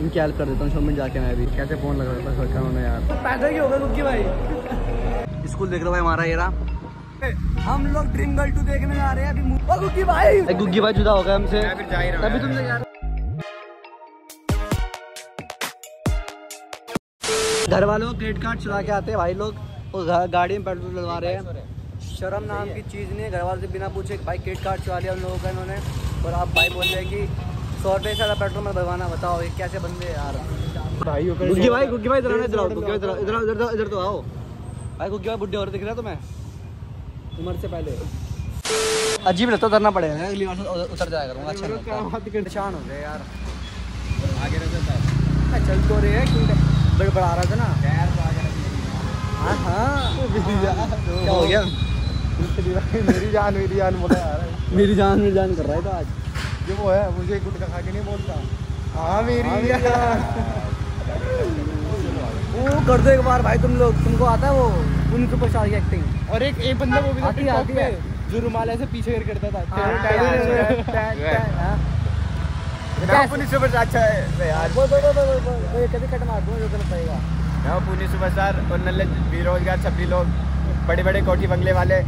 इनकी हेल्प कर देता हूँ? शॉप में जाके मैं भी। कैसे फ़ोन लगा था सोचा उन्होंने यार? पैसा की होगा कुकी भाई। स्कूल देख रहे भाई हमारा ये रहा। हम लोग ड्रीम गर्ल टू देखने जा रहे हैं अभी गुग्गी भाई। गुग्गी भाई जुदा हो गया हमसे। मैं फिर जा ही रहा हूँ तभी तुमसे यार घर वालों क्रेडिट कार्ड चला के आते हैं भाई लोग। और गाड़ी में पेट्रोल डलवा रहे हैं। शर्म नाम की चीज़ नहीं है। घर वाले से बिना पूछे भाई क्रेडिट कार्ड चला लिया उन लोगों का इन्होंने। और आप भाई बोल रहे हैं कि सौ रुपये से पेट्रोल में भरवाना बताओ ये कैसे बंदे यार। भाई गुग्गी भाई गुग्गी भाई इधर इधर आओ, गुग्गी भाई इधर इधर इधर तो- आओ। भाई गुग्गी भाई बुढ़े और दिख रहा है तुम्हें? उम्र से पहले। अजीब लगता उतरना पड़ेगा अगली बार से उतर- जाया करूँगा अच्छा लगता है। परेशान हो गए यार। आगे रहता चल तो रहे हैं क्योंकि बड़बड़ा रहा था ना। टायर तो आगे हाँ। हाँ क्या हो गया? मेरी जान मेरी जान बोला यार मेरी जान मेरी जान कर रहा है तो आज। ये वो है मुझे गुटका खा के नहीं बोलता। हाँ मेरी। वो कर दो एक बार भाई तुम लोग तुमको आता है वो? उन सुपरस्टार की एक्टिंग और एक एक बंदा वो भी आती है, आती है। जो रुमाल ऐसे पीछे कर करता था। हाँ। पुलिस सुपर अच्छा है यार। बोल बोल बोल बोल बोल कभी कट मार दूँगा जो करना पड़ेगा? यहाँ पुलिस सुपरस्टार और नल्ले बेरोजगार छपरी लोग बड़े बड़े कोठी बंगले वाले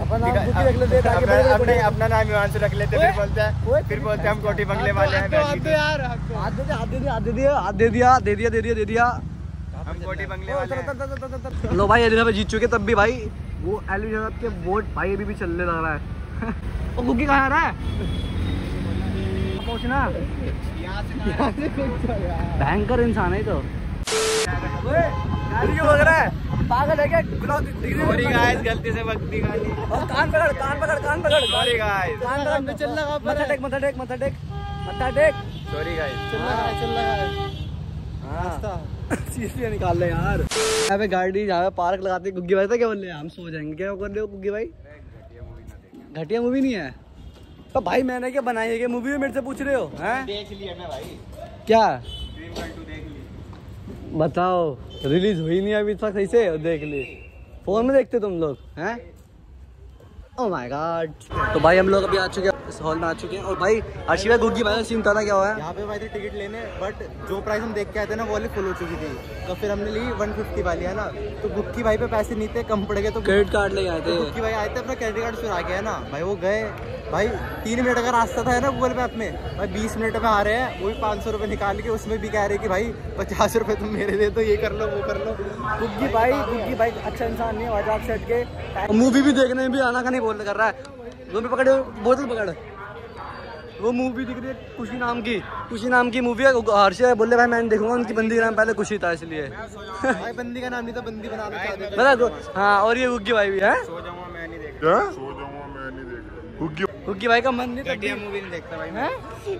अपन नाम बुकी रख लेते हैं ताकि अपना नाम हिमांशु रख लेते फिर बोलते हैं फिर बोलते हैं हम कोठी बंगले वाले हैं हाथ दे दिया हाथ दे दिया हाथ दे दिया हाथ दे दिया दे दिया दे दिया दे दिया। हम कोठी बंगले वाले हैं। लो भाई यदि जीत चुके तब भी भाई। वो साहब के वोट भाई अभी भी चलने लग रहा है। वो गुग्गी कहाँ आ रहा है? पहुँचना। भयंकर इंसान है तो। गाड़ी क्यों भग रहा है? पागल है क्या? सॉरी गाइस गलती से भक्ति गाली और कान पकड़ कान पकड़ कान पकड़। सॉरी गाइस कान पकड़। चल लगा मथा टेक मथा टेक मथा टेक मथा टेक। सॉरी गाइस चल लगा चल लगा सीरियसली निकाल ले यार। यहाँ पे गाड़ी जहाँ पे पार्क लगाते गुग्गी भाई था क्या बोल रहे हम सो जाएँगे क्या कर रहे हो गुग्गी भाई? घटिया मूवी नहीं है। तो भाई मैंने क्या बनाई है क्या? मूवी मेरे से पूछ रहे हो हैं? देख लिया ना भाई। क्या ड्रीम गर्ल टू देख ली बताओ। रिलीज़ हुई नहीं अभी तक से देख ली। फ़ोन में देखते तुम लोग हैं? ओ माय गॉड तो भाई हम लोग अभी आ चुके इस हॉल में आ चुके हैं। और भाई अर्शिवा गुग्गी भाई सीन था क्या हुआ है। यहाँ पे भाई थे टिकट लेने बट जो प्राइस हम देख के आए थे ना वो वाली फुल हो चुकी थी। तो फिर हमने ली 150 वाली है ना? तो बुक्की भाई पे पैसे नहीं थे कम पड़ गए तो क्रेडिट कार्ड ले आए थे। बुक्की भाई आए थे अपना क्रेडिट कार्ड चुरा के है ना? भाई वो गए। भाई तीन मिनट का रास्ता था ना गूगल मैप में? भाई बीस मिनट में आ रहे हैं वो भी पाँच सौ रुपये निकाल के उसमें भी कह रहे कि भाई पचास रुपये तुम मेरे दे दो ये कर लो वो कर लो। गुग्गी भाई गुग्गी भाई अच्छा इंसान नहीं है वजह सेट के। मूवी भी देखने में भी आना का नहीं बोल कर रहा है। दो भी पकड़े बोतल पकड़। वो मूवी दिख रही है खुशी नाम की खुशी नाम की मूवी है हर्षे बोले भाई मैंने देखूँगा उनकी बंदी का नाम पहले खुशी था इसलिए। भाई बंदी का नाम नहीं था बंदी बनाना मतलब हाँ और ये गुग्गी भाई भी है? सो जाऊँगा मैं गुग्गी भाई का मन नहीं था मूवी नहीं देखता भाई मैं।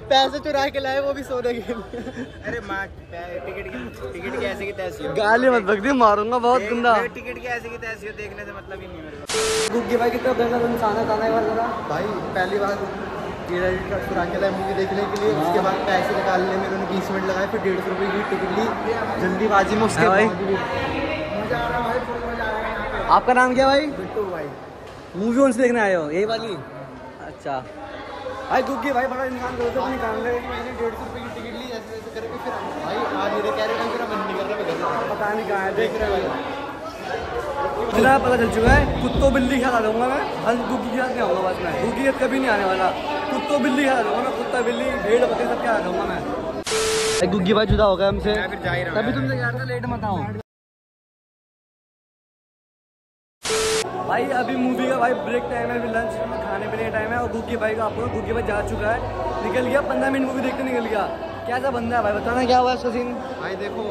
पैसे चुरा के लाए वो भी सोने के लिए। अरे माँ टिकट की टिकट की ऐसे की तैसी गाली मत बकदी मारूँगा बहुत गंदा। टिकट की ऐसे की तैसी हो देखने से मतलब ही नहीं मेरे को गुग्गी भाई कितना गंदा इंसान है ताना एक बार जरा भाई पहली बार क्रेडिट कार्ड चुरा के लाए मूवी देखने के लिए उसके बाद पैसे निकालने में उन्होंने बीस मिनट लगाए फिर डेढ़ सौ रुपये की टिकट ली। जल्दीबाजी में उसके हाँ भाई। मज़ा आ रहा भाई फुल मज़ा आ रहा है आपका नाम क्या भाई? बिट्टू भाई। मूवी कौन सी देखने आए हो? यही वाली? अच्छा। भाई गुग्गी भाई बड़ा इंसान करो तो निकाल रहे मैंने डेढ़ सौ रुपये की टिकट ली ऐसे ऐसे करके फिर भाई आज मेरे कह रहे मेरा मन नहीं कर रहा पता नहीं कहाँ है देख रहे भाई। इतना पता चल चुका है कुत्तो बिल्ली के आ जाऊँगा मैं। हल गुग्गी के साथ नहीं आऊँगा बस मैं। गुग्गी के साथ कभी नहीं आने वाला। कुत्तो बिल्ली के आ जाऊँगा मैं कुत्ता बिल्ली भेड़ बकरे सब क्या आ जाऊँगा मैं। गुग्गी भाई जुदा हो गया हमसे। तभी तुमसे कह रहा लेट मत आओ। भाई अभी मूवी का भाई ब्रेक टाइम है अभी लंच खाने पीने का टाइम है और गुग्गी भाई का आपको गुग्गी भाई जा चुका है। निकल गया पंद्रह मिनट मूवी देखते निकल गया। कैसा बंदा है भाई? बताना क्या हुआ इसका सीन भाई देखो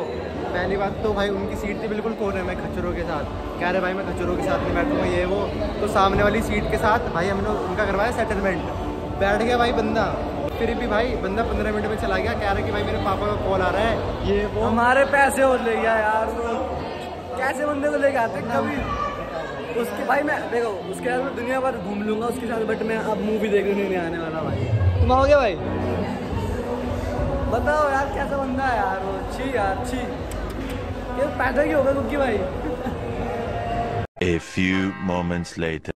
पहली बात तो भाई उनकी सीट थी बिल्कुल कोने में खच्चरों के साथ। कह रहे भाई मैं खच्चरों के साथ नहीं बैठूँगा ये वो। तो सामने वाली सीट के साथ भाई हमने उनका करवाया सेटलमेंट बैठ गया भाई बंदा। फिर भी भाई बंदा पंद्रह मिनट में चला गया। कह रहा कि भाई मेरे पापा का कॉल आ रहा है ये वो। हमारे पैसे और ले गया यार वो कैसे बंदे को लेके आते कभी? उसके भाई मैं देखो उसके साथ मैं दुनिया भर घूम लूँगा उसके साथ बट मैं अब मूवी देखने नहीं आने वाला भाई। तुम आओगे भाई? बताओ यार कैसा बंदा है यार वो? छी यार छी। ये पैदा ही होगा कुकी भाई। A few moments later.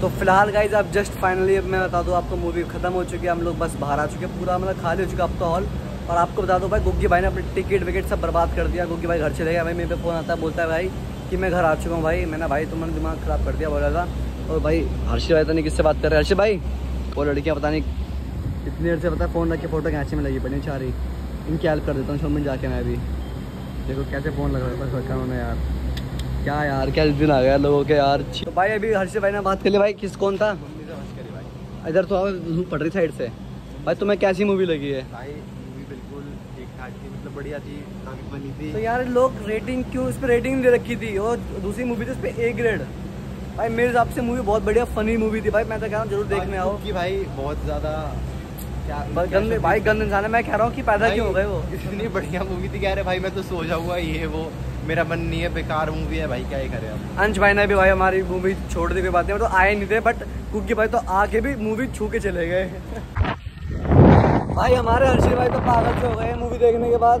तो फ़िलहाल गाइज़ अब जस्ट फाइनली अब मैं बता दूँ आपको मूवी खत्म हो चुकी है हम लोग बस बाहर आ चुके हैं पूरा मतलब खाली हो चुका अब तो हॉल और आपको बता दो भाई गुग्गी भाई ने अपनी टिकट विकेट सब बर्बाद कर दिया गुग्गी भाई घर चले गया भाई मेरे पे फ़ोन आता है बोलता है भाई कि मैं घर आ चुका हूँ भाई मैंने भाई तुमने दिमाग ख़राब कर दिया बोला था। और भाई हर्षी भाई तो नहीं किससे बात कर रहे हर्षी भाई? वो लड़कियाँ पता नहीं देर से पता फ़ोन रख के फ़ोटो खींचने में लगी पड़ी चाह रही इनकी हेल्प कर देता हूँ शोमिन जाके मैं भी। देखो कैसे फ़ोन लग रहा है रखा उन्होंने यार। क्या यार क्या दिन आ गया लोगों के यार। तो भाई अभी हर्षी भाई ने बात कर ली भाई किस कौन था? इधर तो आओ धूप रही साइड से। भाई तुम्हें कैसी मूवी लगी है? भाई मूवी बिल्कुल ठीक ठाक थी मतलब बढ़िया थी काफ़ी बनी थी। तो यार लोग रेटिंग क्यों उस पर रेटिंग दे रखी थी? और दूसरी मूवी थी उस पर ए ग्रेड भाई मेरे हिसाब से मूवी बहुत बढ़िया फनी मूवी थी। भाई मैं तो कह रहा हूँ ज़रूर देखने आओ। कि भाई बहुत ज़्यादा गंदे भाई गंदे इंसान है। मैं कह रहा हूँ कि पैदा क्यों हो गए वो? इतनी बढ़िया मूवी थी कह रहे भाई मैं तो सो जाऊँगा ये वो मेरा मन नहीं है बेकार मूवी है भाई क्या ही करे अब? अंश भाई ने भी भाई हमारी मूवी छोड़ दी बात तो आए नहीं थे बट कुकी भाई तो आके भी मूवी छू के चले गए। भाई हमारे हर्षिल भाई तो पागल से हो गए मूवी देखने के बाद।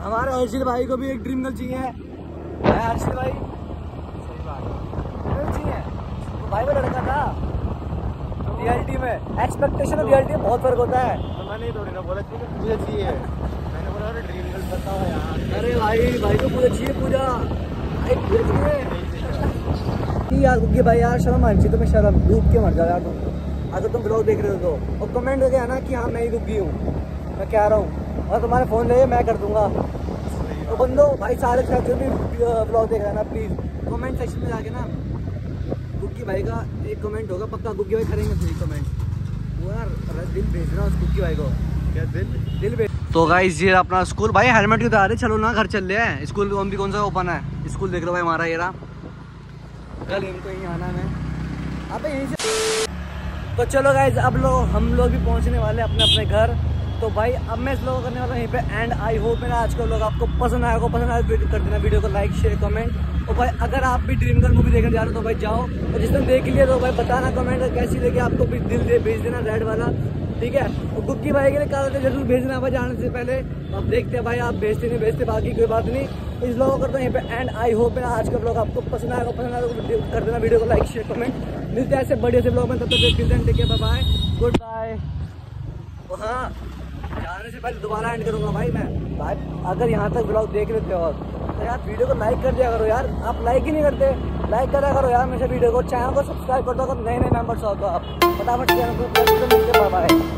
हमारे हर्षिल भाई को भी एक ड्रीम गर्ल चाहिए। है हर्षिल भाई गर्ल चाहिए। तो भाई वो लड़का था। रियलिटी में एक्सपेक्टेशन और रियलिटी में बहुत फ़र्क होता है। तो मैंने थोड़ी ना बोला कि मुझे चाहिए मैंने बोला अरे ड्रीम गर्ल बताओ यार। अरे भाई भाई को पूजा चाहिए पूजा। पूजा यार क्योंकि भाई यार शर्म आनी चाहिए तुम्हें शर्म डूब के मर जाओ यार तुम। अगर तुम ब्लॉग देख रहे हो तो। और कमेंट करके आना कि हाँ मैं ही रुकी हूँ। मैं कह रहा हूँ। और तुम्हारे फ़ोन ले मैं कर दूँगा। तो बंदो भाई सारे साथ जो भी ब्लॉग देख रहे हैं ना प्लीज़ कमेंट सेक्शन में जाके ना गुग्गी भाई का एक कमेंट होगा पक्का गुग्गी भाई करेंगे सही कमेंट वो यार दिल भेजना उस गुग्गी भाई को। क्या दिल? दिल भेज तो गाइस ये अपना स्कूल भाई हेलमेट क्यों उतारे चलो ना घर चल रहे हैं। स्कूल भी कौन सा ओपन है? स्कूल देख लो भाई हमारा ये रहा। कल इनको यहीं आना है। अबे यहीं से तो चलो गाइज़ अब लोग हम लोग भी पहुँचने वाले अपने अपने घर। तो भाई, अब मैं इस लोगों को करने वाला यहीं पे एंड आई होप मेरा आज का लोग आपको पसंद आया आएगा पसंद आया तो कर देना वीडियो को लाइक शेयर कमेंट और भाई, अगर आप भी ड्रीम गर्ल मूवी देखने जा रहे हो तो भाई जाओ। और जिसने देख लिया तो भाई बताना कमेंट कैसी लगी आपको भी दिल दे, भेज देना रेड वाला। ठीक है? और गुक्की भाई के लिए कागज़ ज़रूर भेजना, भाई, जाने से पहले। अब देखते हैं भाई, आप भेजते नहीं, भेजते बाकी कोई बात नहीं। इस लोगों को करता हूँ यहीं पे एंड आई होप मेरा आज का ब्लॉग आपको पसंद आएगा पसंद आएगा तो कर देना वीडियो को लाइक शेयर कमेंट मिलते हैं ऐसे बढ़िया से ब्लॉग में, तब तक take care bye good bye हाँ। पहले दोबारा एंड करूँगा भाई मैं। भाई, अगर यहाँ तक ब्लॉग देख लेते हो तो यार वीडियो को लाइक कर दिया करो यार। आप लाइक ही नहीं करते। लाइक करा करो यार मेरे वीडियो को। चैनल को सब्सक्राइब कर दो अगर नए नए मेंबर्स हो तो आप। फटाफट चैनल को बाय